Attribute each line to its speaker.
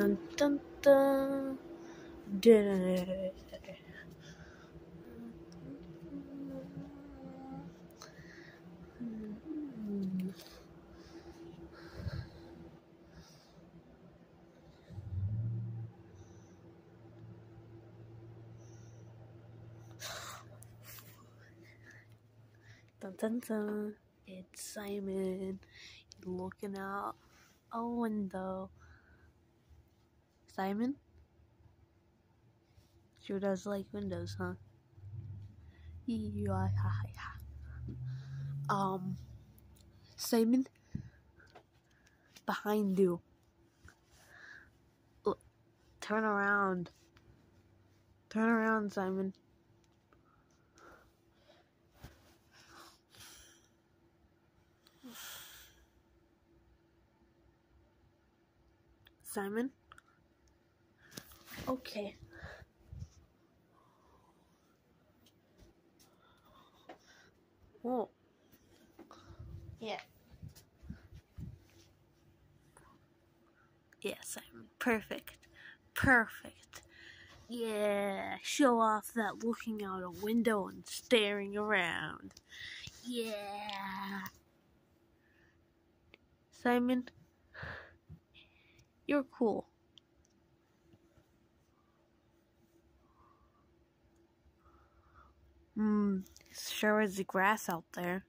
Speaker 1: Dun dun dun. Dun. Dun dun. It's Simon looking out a window. Simon? Sure does like windows, huh? Yeah, Um, Simon, behind you. Look, turn around. Turn around, Simon. Simon? Okay. Oh. Yeah. Yeah, Simon. Perfect. Perfect. Yeah. Show off that looking out a window and staring around. Yeah. Simon, you're cool. Hmm, sure is the grass out there.